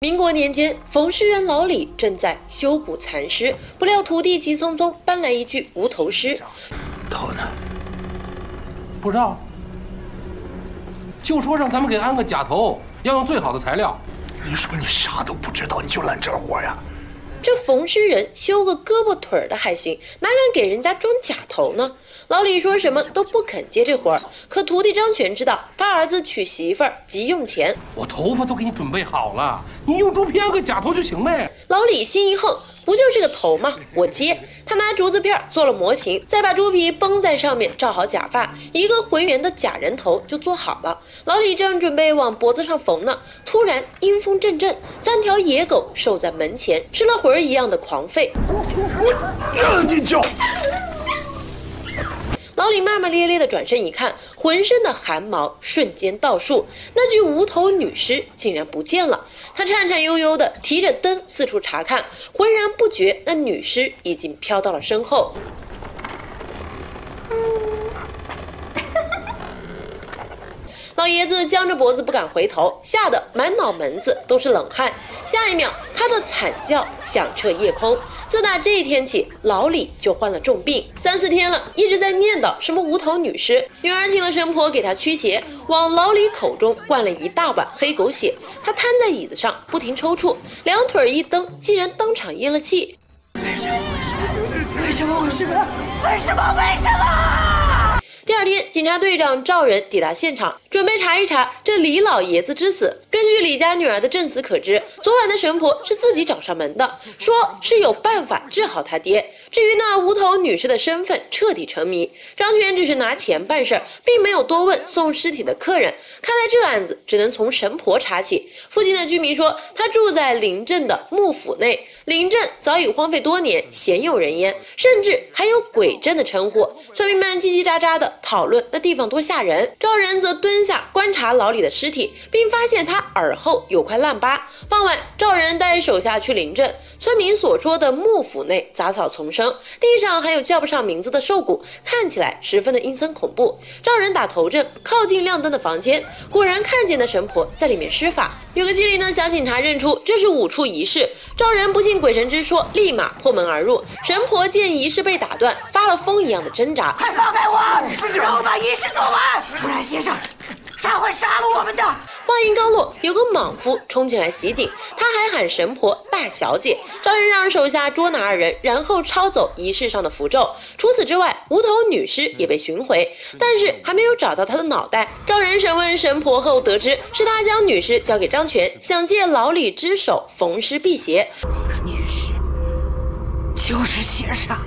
民国年间，冯诗人老李正在修补残尸，不料徒弟急匆匆搬来一具无头尸。头呢？不知道。就说让咱们给安个假头，要用最好的材料。你说你啥都不知道，你就揽这活呀？这缝尸人修个胳膊腿儿的还行，哪敢给人家装假头呢？老李说什么都不肯接这活儿。可徒弟张全知道他儿子娶媳妇儿急用钱，我头发都给你准备好了，你用竹片个假头就行呗。老李心一横。不就是个头吗？我接。他拿竹子片做了模型，再把猪皮绷在上面，罩好假发，一个浑圆的假人头就做好了。老李正准备往脖子上缝呢，突然阴风阵阵，三条野狗守在门前，吃了魂儿一样的狂吠。我让你叫。老李骂骂咧咧的转身一看，浑身的汗毛瞬间倒竖，那具无头女尸竟然不见了。他颤颤悠悠的提着灯四处查看，浑然不觉那女尸已经飘到了身后。老爷子僵着脖子不敢回头，吓得满脑门子都是冷汗。下一秒，他的惨叫响彻夜空。自打这一天起，老李就患了重病，三四天了，一直在念叨什么无头女尸。女儿请了神婆给他驱邪，往老李口中灌了一大碗黑狗血。他瘫在椅子上不停抽搐，两腿一蹬，竟然当场咽了气。为什么？为什么？为什么？为什么？为什么？第二天，警察队长赵仁抵达现场，准备查一查这李老爷子之死。根据李家女儿的证词可知，昨晚的神婆是自己找上门的，说是有办法治好他爹。至于那无头女尸的身份，彻底成谜。张全只是拿钱办事，并没有多问送尸体的客人。看来这案子只能从神婆查起。附近的居民说，他住在临镇的幕府内，临镇早已荒废多年，鲜有人烟，甚至还有鬼镇的称呼。村民们叽叽喳喳的。讨论那地方多吓人，赵仁则蹲下观察老李的尸体，并发现他耳后有块烂疤。傍晚，赵仁带手下去临镇，村民所说的幕府内杂草丛生，地上还有叫不上名字的兽骨，看起来十分的阴森恐怖。赵仁打头阵，靠近亮灯的房间，果然看见那神婆在里面施法。有个机灵的小警察认出这是五处仪式，赵仁不信鬼神之说，立马破门而入。神婆见仪式被打断，发了疯一样的挣扎，快放开我，让我把仪式做完，不然先生。他会杀了我们的！话音刚落，有个莽夫冲进来袭警，他还喊神婆大小姐。赵仁让手下捉拿二人，然后抄走仪式上的符咒。除此之外，无头女尸也被寻回，但是还没有找到她的脑袋。赵仁审问神婆后，得知是他将女尸交给张全，想借老李之手逢尸辟邪。那个女尸就是邪煞。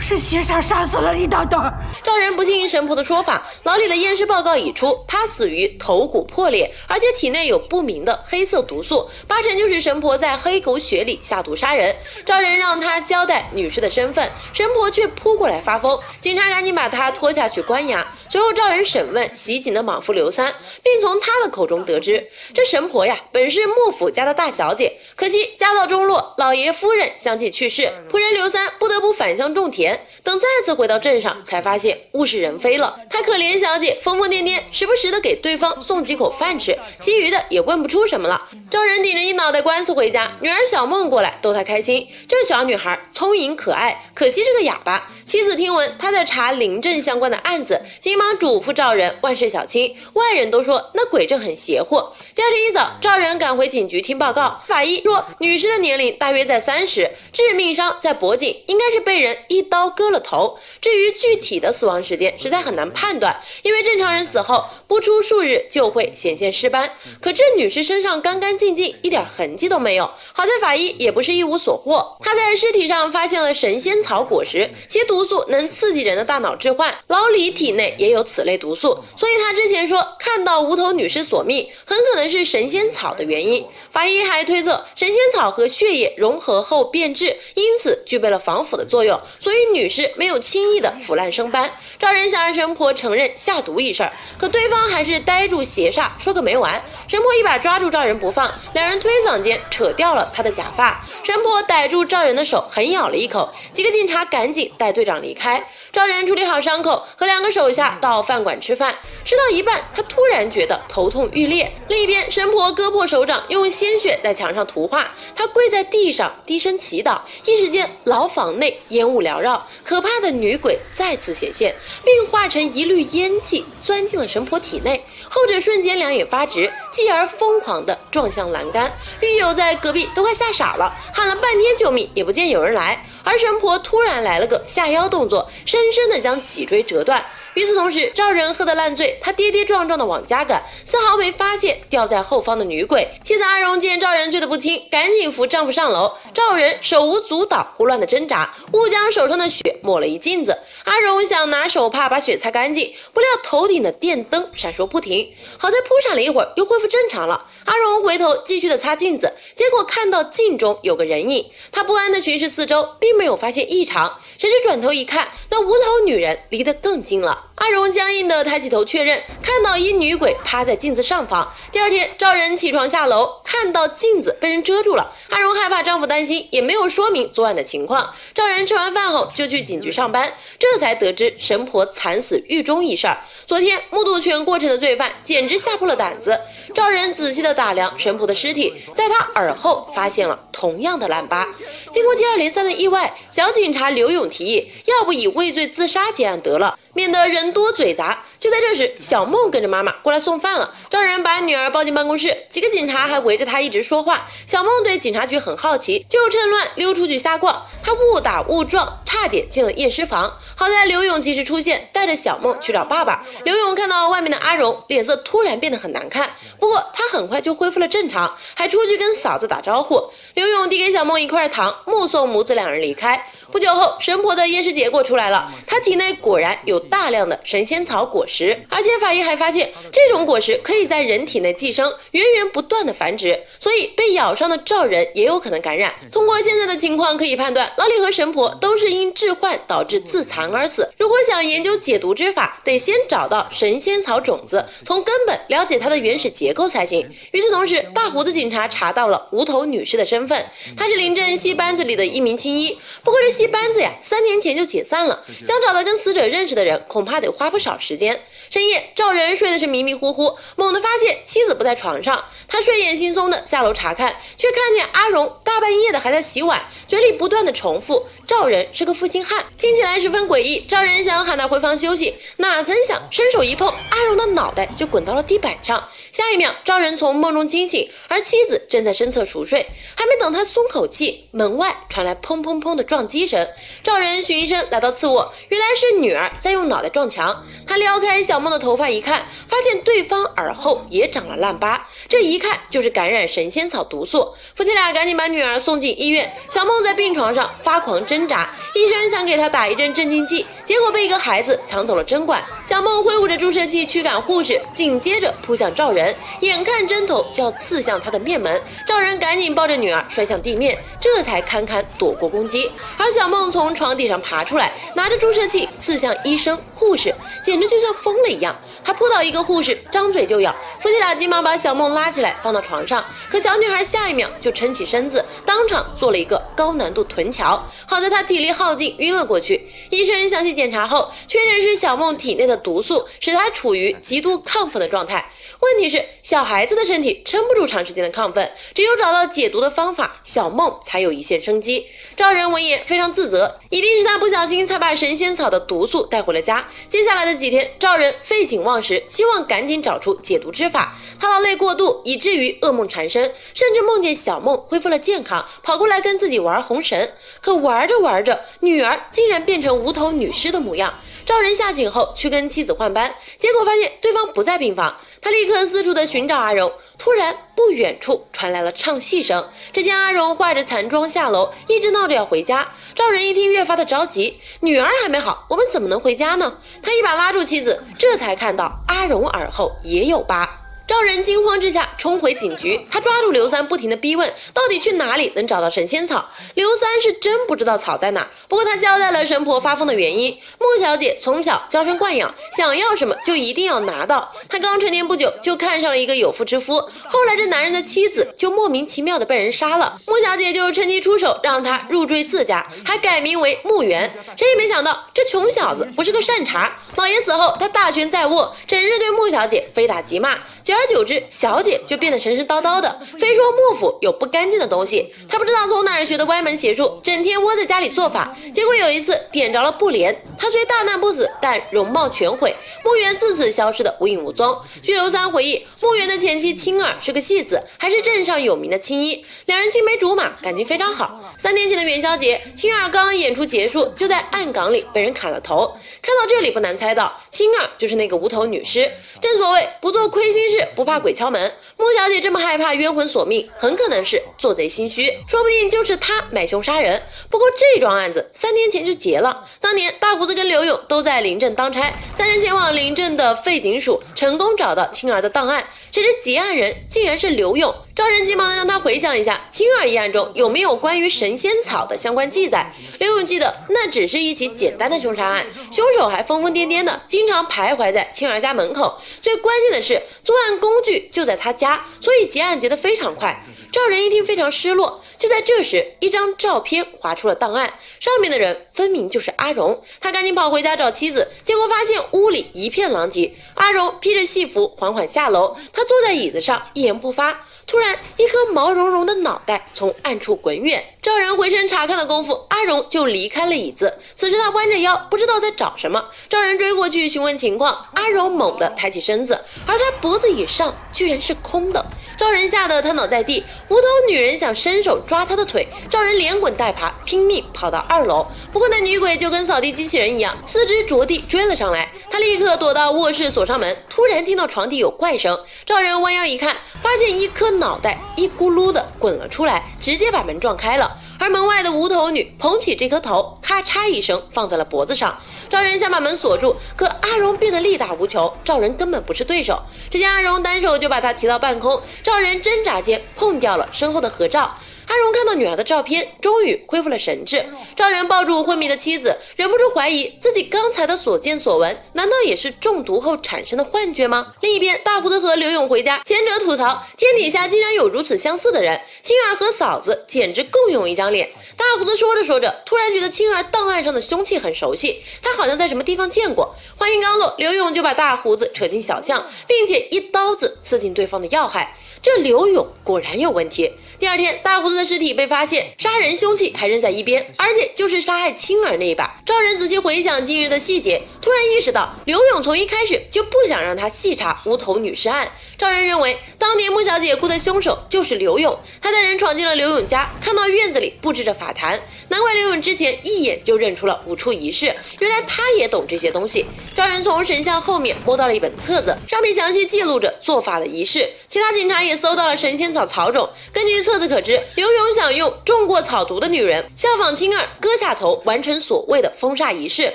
是邪煞杀死了李大胆。赵仁不信神婆的说法，老李的验尸报告已出，他死于头骨破裂，而且体内有不明的黑色毒素，八成就是神婆在黑狗血里下毒杀人。赵仁让他交代女士的身份，神婆却扑过来发疯，警察赶紧把他拖下去关押。随后，赵仁审问袭警的莽夫刘三，并从他的口中得知，这神婆呀，本是幕府家的大小姐，可惜家道中落，老爷夫人相继去世，仆人刘三不得不返乡种田。等再次回到镇上，才发现物是人非了。他可怜小姐疯疯癫癫，时不时的给对方送几口饭吃，其余的也问不出什么了。众人顶着一脑袋官司回家，女儿小梦过来逗他开心。这小女孩聪颖可爱，可惜是个哑巴。妻子听闻他在查临镇相关的案子，急。忙嘱咐赵仁万事小心，外人都说那鬼镇很邪乎。第二天一早，赵仁赶回警局听报告，法医说女尸的年龄大约在三十，致命伤在脖颈，应该是被人一刀割了头。至于具体的死亡时间，实在很难判断，因为正常人死后不出数日就会显现尸斑，可这女尸身上干干净净，一点痕迹都没有。好在法医也不是一无所获，他在尸体上发现了神仙草草果实，其毒素能刺激人的大脑置换。老李体内也。有此类毒素，所以他之前说看到无头女尸索命，很可能是神仙草的原因。法医还推测，神仙草和血液融合后变质，因此具备了防腐的作用，所以女尸没有轻易的腐烂生斑。赵仁想让神婆承认下毒一事，可对方还是呆住邪煞，说个没完。神婆一把抓住赵仁不放，两人推搡间扯掉了他的假发。神婆逮住赵仁的手，狠咬了一口。几个警察赶紧带队长离开。赵仁处理好伤口，和两个手下。到饭馆吃饭，吃到一半，他突然觉得头痛欲裂。另一边，神婆割破手掌，用鲜血在墙上涂画。他跪在地上，低声祈祷。一时间，牢房内烟雾缭绕，可怕的女鬼再次显现，并化成一缕烟气钻进了神婆体内。后者瞬间两眼发直，继而疯狂地撞向栏杆。狱友在隔壁都快吓傻了，喊了半天救命，也不见有人来。而神婆突然来了个下腰动作，深深的将脊椎折断。与此同时，赵仁喝得烂醉，他跌跌撞撞的往家赶，丝毫没发现掉在后方的女鬼。妻子阿荣见赵仁醉得不轻，赶紧扶丈夫上楼。赵仁手无足蹈，胡乱的挣扎，误将手上的血抹了一镜子。阿荣想拿手帕把血擦干净，不料头顶的电灯闪烁不停，好在扑闪了一会儿，又恢复正常了。阿荣回头继续的擦镜子，结果看到镜中有个人影，他不安的巡视四周，并并没有发现异常，谁知转头一看，那无头女人离得更近了。阿荣僵硬地抬起头确认，看到一女鬼趴在镜子上方。第二天，赵仁起床下楼，看到镜子被人遮住了。阿荣害怕丈夫担心，也没有说明昨晚的情况。赵仁吃完饭后就去警局上班，这才得知神婆惨死狱中一事。昨天目睹全过程的罪犯简直吓破了胆子。赵仁仔细地打量神婆的尸体，在他耳后发现了同样的烂疤。经过接二连三的意外，小警察刘勇提议，要不以畏罪自杀结案得了。免得人多嘴杂。就在这时，小梦跟着妈妈过来送饭了。让人把女儿抱进办公室，几个警察还围着他一直说话。小梦对警察局很好奇，就趁乱溜出去瞎逛。他误打误撞，差点进了验尸房。好在刘勇及时出现，带着小梦去找爸爸。刘勇看到外面的阿荣，脸色突然变得很难看。不过他很快就恢复了正常，还出去跟嫂子打招呼。刘勇递给小梦一块糖，目送母子两人离开。不久后，神婆的验尸结果出来了，她体内果然有大量的神仙草果实，而且法医还发现这种果实可以在人体内寄生，源源不断的繁殖，所以被咬伤的赵人也有可能感染。通过现在的情况可以判断，老李和神婆都是因致幻导致自残而死。如果想研究解毒之法，得先找到神仙草种子，从根本了解它的原始结构才行。与此同时，大胡子警察查到了无头女尸的身份，她是临镇戏班子里的一名青衣，不过这。戏班子呀，三年前就解散了。想找到跟死者认识的人，恐怕得花不少时间。深夜，赵仁睡的是迷迷糊糊，猛地发现妻子不在床上，他睡眼惺忪的下楼查看，却看见阿荣大半夜的还在洗碗，嘴里不断的重复：“赵仁是个负心汉。”听起来十分诡异。赵仁想喊他回房休息，哪曾想伸手一碰，阿荣的脑袋就滚到了地板上。下一秒，赵仁从梦中惊醒，而妻子正在身侧熟睡。还没等他松口气，门外传来砰砰砰的撞击。声，赵仁循声来到次卧，原来是女儿在用脑袋撞墙。他撩开小小梦的头发一看，发现对方耳后也长了烂疤，这一看就是感染神仙草毒素。夫妻俩赶紧把女儿送进医院。小梦在病床上发狂挣扎，医生想给她打一针镇静剂，结果被一个孩子抢走了针管。小梦挥舞着注射器驱赶护士，紧接着扑向赵仁，眼看针头就要刺向他的面门，赵仁赶紧抱着女儿摔向地面，这才堪堪躲过攻击。而小梦从床底上爬出来，拿着注射器刺向医生、护士，简直就像疯了一样。他扑倒一个护士，张嘴就咬。夫妻俩急忙把小梦拉起来，放到床上。可小女孩下一秒就撑起身子，当场做了一个高难度臀桥。好在她体力耗尽，晕了过去。医生详细检查后，确认是小梦体内的毒素使她处于极度亢奋的状态。问题是，小孩子的身体撑不住长时间的亢奋，只有找到解毒的方法，小梦才有一线生机。赵仁闻言非常自责，一定是他不小心才把神仙草的毒素带回了家。接下来的几天，赵仁废寝忘食，希望赶紧找出解毒之法。他劳累过度，以至于噩梦缠身，甚至梦见小梦恢复了健康，跑过来跟自己玩红绳。可玩着玩着，女儿竟然变成无头女尸的模样。赵仁下井后去跟妻子换班，结果发现对方不在病房，他立刻四处的寻找阿荣。突然，不远处传来了唱戏声。只见阿荣化着残妆下楼，一直闹着要回家。赵仁一听，越发的着急，女儿还没好，我们怎么能回家呢？他一把拉住妻子，这才看到阿荣耳后也有疤。赵仁惊慌之下冲回警局，他抓住刘三，不停的逼问，到底去哪里能找到神仙草？刘三是真不知道草在哪，不过他交代了神婆发疯的原因：穆小姐从小娇生惯养，想要什么就一定要拿到。她刚成年不久，就看上了一个有妇之夫，后来这男人的妻子就莫名其妙的被人杀了，穆小姐就趁机出手，让他入赘自家，还改名为穆元。谁也没想到，这穷小子不是个善茬。老爷死后，他大权在握，整日对穆小姐非打即骂，久而久之，小姐就变得神神叨叨的，非说幕府有不干净的东西。她不知道从哪儿学的歪门邪术，整天窝在家里做法。结果有一次点着了布帘，她虽大难不死，但容貌全毁。墓园自此消失的无影无踪。据刘三回忆，墓园的前妻青儿是个戏子，还是镇上有名的青衣，两人青梅竹马，感情非常好。三年前的元宵节，青儿刚演出结束，就在暗岗里被人砍了头。看到这里，不难猜到，青儿就是那个无头女尸。正所谓不做亏心事，不怕鬼敲门。穆小姐这么害怕冤魂索命，很可能是做贼心虚，说不定就是她买凶杀人。不过这桩案子三年前就结了。当年大胡子跟刘勇都在临镇当差，三人前往临镇的废警署，成功找到青儿的档案。谁知结案人竟然是刘勇。赵仁急忙的让他回想一下青儿一案中有没有关于神仙草的相关记载。刘勇记得那只是一起简单的凶杀案，凶手还疯疯癫癫的，经常徘徊在青儿家门口。最关键的是，作案工具就在他家，所以结案结得非常快。赵仁一听非常失落。就在这时，一张照片划出了档案，上面的人分明就是阿荣。他赶紧跑回家找妻子，结果发现屋里一片狼藉。阿荣披着戏服缓缓下楼，他坐在椅子上一言不发。突然，一颗毛茸茸的脑袋从暗处滚远。赵仁回身查看的功夫，阿荣就离开了椅子。此时他弯着腰，不知道在找什么。赵仁追过去询问情况，阿荣猛地抬起身子，而他脖子以上居然是空的。赵仁吓得瘫倒在地，无头女人想伸手抓他的腿，赵仁连滚带爬，拼命跑到二楼。不过那女鬼就跟扫地机器人一样，四肢着地追了上来。他立刻躲到卧室，锁上门。突然听到床底有怪声，赵仁弯腰一看，发现一颗脑袋一咕噜的滚了出来，直接把门撞开了。而门外的无头女捧起这颗头，咔嚓一声放在了脖子上。赵仁想把门锁住，可阿荣变得力大无穷，赵仁根本不是对手。只见阿荣单手就把他提到半空，赵仁挣扎间碰掉了身后的合照。阿荣看到女儿的照片，终于恢复了神智。赵仁抱住昏迷的妻子，忍不住怀疑自己刚才的所见所闻，难道也是中毒后产生的幻觉吗？另一边，大胡子和刘勇回家，前者吐槽天底下竟然有如此相似的人，青儿和嫂子简直共用一张脸。大胡子说着说着，突然觉得青儿档案上的凶器很熟悉，他好像在什么地方见过。话音刚落，刘勇就把大胡子扯进小巷，并且一刀子刺进对方的要害。这刘勇果然有问题。第二天，大胡子的尸体被发现，杀人凶器还扔在一边，而且就是杀害青儿那一把。赵仁仔细回想今日的细节，突然意识到刘勇从一开始就不想让他细查无头女尸案。赵仁认为，当年穆小姐雇的凶手就是刘勇，他带人闯进了刘勇家，看到院子里布置着法坛，难怪刘勇之前一眼就认出了五处仪式，原来他也懂这些东西。赵仁从神像后面摸到了一本册子，上面详细记录着做法的仪式。其他警察也搜到了神仙草草种，根据册子可知，刘勇想用中过草毒的女人效仿青儿割下头，完成所谓的封煞仪式。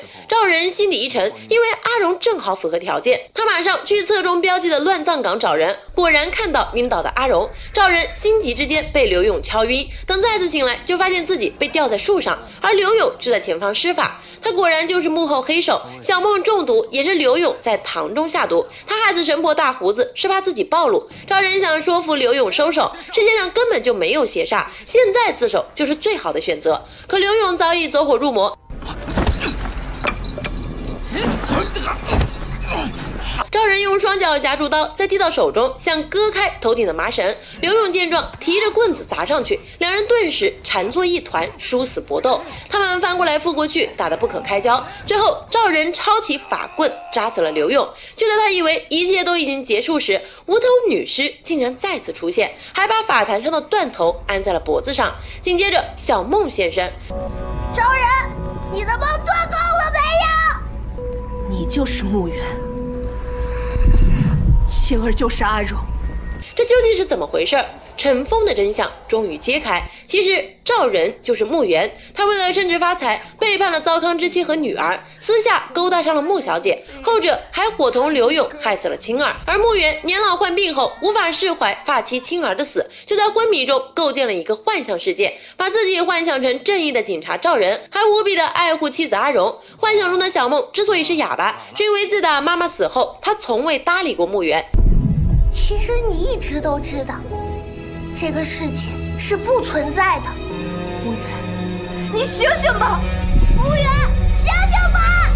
赵仁心底一沉，因为阿荣正好符合条件，他马上去册中标记的乱葬岗找人，果然看到晕倒的阿荣。赵仁心急之间被刘勇敲晕，等再次醒来，就发现自己被吊在树上，而刘勇就在前方施法。他果然就是幕后黑手，小梦中毒也是刘勇在堂中下毒。他害死神婆大胡子是怕自己暴露。赵仁想说服刘勇收手，世界上根本就没有邪煞，现在自首就是最好的选择。可刘勇早已走火入魔。赵仁用双脚夹住刀，再递到手中，想割开头顶的麻绳。刘勇见状，提着棍子砸上去，两人顿时缠作一团，殊死搏斗。他们翻过来覆过去，打得不可开交。最后，赵仁抄起法棍，扎死了刘勇。就在他以为一切都已经结束时，无头女尸竟然再次出现，还把法坛上的断头安在了脖子上。紧接着，小梦现身。赵仁，你的梦做够了没有？你就是穆远。青儿就是阿荣，这究竟是怎么回事？尘封的真相终于揭开。其实赵仁就是穆元，他为了升职发财，背叛了糟糠之妻和女儿，私下勾搭上了穆小姐，后者还伙同刘勇害死了青儿。而穆元年老患病后，无法释怀发妻青儿的死，就在昏迷中构建了一个幻想世界，把自己幻想成正义的警察赵仁，还无比的爱护妻子阿荣。幻想中的小梦之所以是哑巴，是因为自打妈妈死后，他从未搭理过穆元。其实你一直都知道，这个世界是不存在的。穆远，你醒醒吧！穆远，醒醒吧！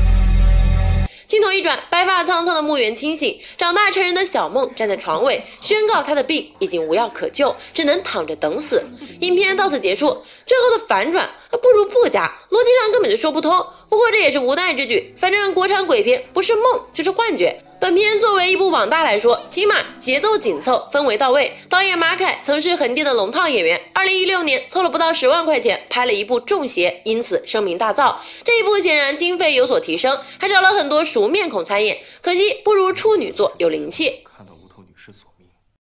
镜头一转，白发苍苍的穆元清醒，长大成人的小梦站在床尾，宣告他的病已经无药可救，只能躺着等死。影片到此结束，最后的反转还不如不加，逻辑上根本就说不通。不过这也是无奈之举，反正国产鬼片不是梦就是幻觉。本片作为一部网大来说，起码节奏紧凑，氛围到位。导演马凯曾是横店的龙套演员，二零一六年凑了不到十万块钱拍了一部《中邪》，因此声名大噪。这一部显然经费有所提升，还找了很多熟面孔参演，可惜不如处女座有灵气。